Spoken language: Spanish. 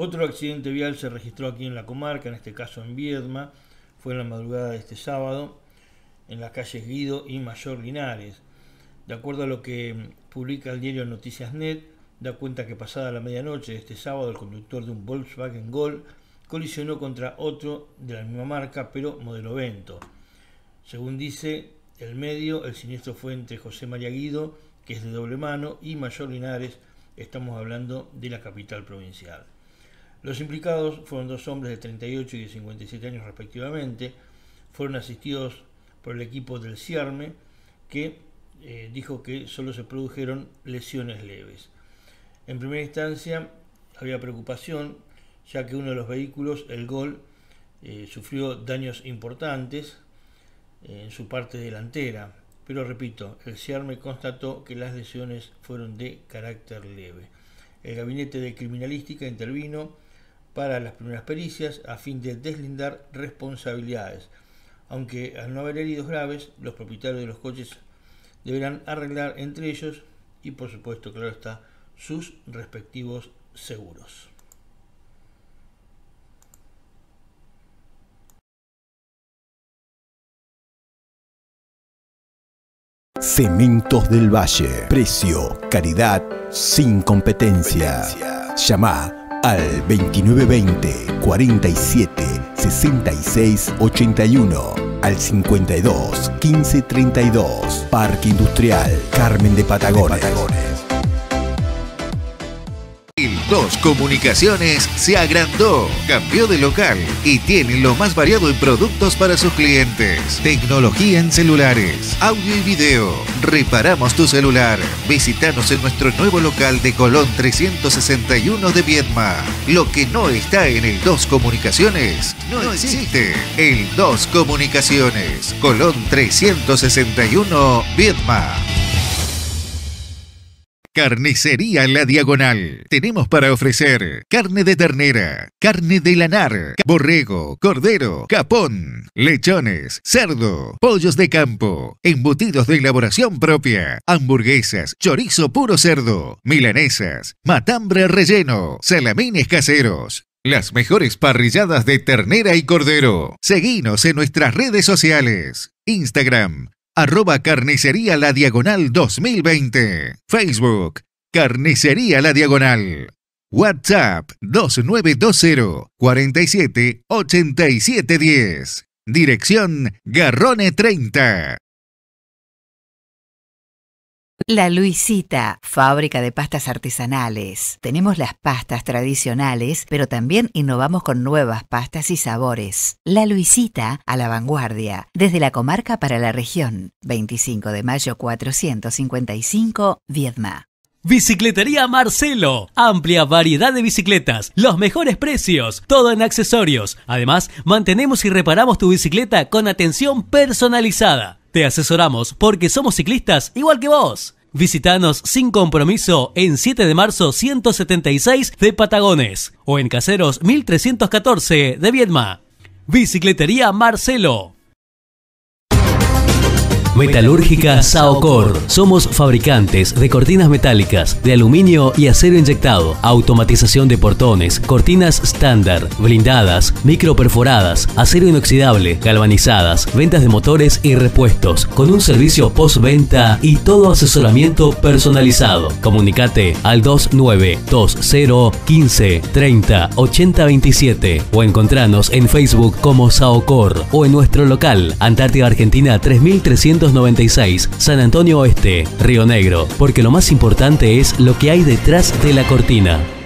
Otro accidente vial se registró aquí en la comarca, en este caso en Viedma, fue en la madrugada de este sábado, en las calles Guido y Mayor Linares. De acuerdo a lo que publica el diario Noticias Net, da cuenta que pasada la medianoche de este sábado el conductor de un Volkswagen Gol colisionó contra otro de la misma marca, pero modelo Vento. Según dice el medio, el siniestro fue entre José María Guido, que es de doble mano, y Mayor Linares, estamos hablando de la capital provincial. Los implicados fueron dos hombres de 38 y de 57 años respectivamente, fueron asistidos por el equipo del CIARME, que eh, dijo que solo se produjeron lesiones leves. En primera instancia había preocupación, ya que uno de los vehículos, el Gol, eh, sufrió daños importantes eh, en su parte delantera, pero repito, el CIARME constató que las lesiones fueron de carácter leve. El gabinete de criminalística intervino para las primeras pericias a fin de deslindar responsabilidades. Aunque al no haber heridos graves, los propietarios de los coches deberán arreglar entre ellos y por supuesto, claro está, sus respectivos seguros. Cementos del Valle. Precio, caridad, sin competencia. Llama al 2920 47 66 81 al 52 15 32 Parque Industrial Carmen de Patagones. De Patagones. 2 Comunicaciones se agrandó, cambió de local y tiene lo más variado en productos para sus clientes. Tecnología en celulares, audio y video. Reparamos tu celular. Visítanos en nuestro nuevo local de Colón 361 de Viedma. Lo que no está en el 2 Comunicaciones no, existe. El 2 Comunicaciones, Colón 361 Viedma. Carnicería La Diagonal. Tenemos para ofrecer carne de ternera, carne de lanar, borrego, cordero, capón, lechones, cerdo, pollos de campo, embutidos de elaboración propia, hamburguesas, chorizo puro cerdo, milanesas, matambre relleno, salamines caseros, las mejores parrilladas de ternera y cordero. Seguinos en nuestras redes sociales. Instagram, arroba carnicería la diagonal 2020. Facebook, carnicería la diagonal. WhatsApp 2920 47 87 10. Dirección Garrone 30. La Luisita, fábrica de pastas artesanales. Tenemos las pastas tradicionales, pero también innovamos con nuevas pastas y sabores. La Luisita, a la vanguardia, desde la comarca para la región. 25 de mayo 455, Viedma. Bicicletería Marcelo. Amplia variedad de bicicletas, los mejores precios, todo en accesorios. Además, mantenemos y reparamos tu bicicleta con atención personalizada. Te asesoramos porque somos ciclistas igual que vos. Visítanos sin compromiso en 7 de marzo 176 de Patagones o en Caseros 1314 de Viedma. Bicicletería Marcelo. Metalúrgica Saocor. Somos fabricantes de cortinas metálicas, de aluminio y acero inyectado, automatización de portones, cortinas estándar, blindadas, microperforadas, acero inoxidable, galvanizadas, ventas de motores y repuestos, con un servicio postventa y todo asesoramiento personalizado. Comunicate al 2920 15 30 80 27 o encontranos en Facebook como Saocor o en nuestro local Antártida Argentina 3300 96, San Antonio Oeste, Río Negro, porque lo más importante es lo que hay detrás de la cortina.